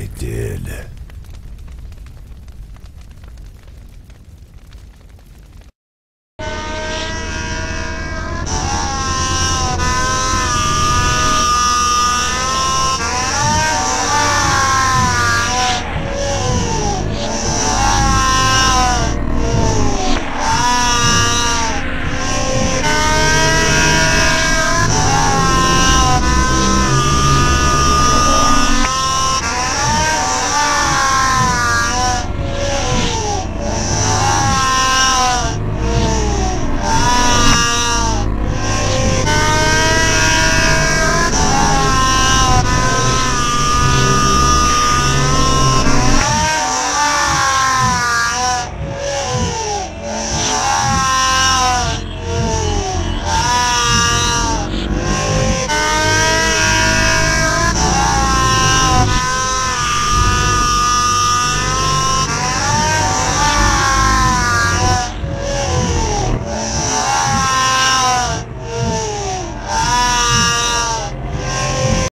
I did.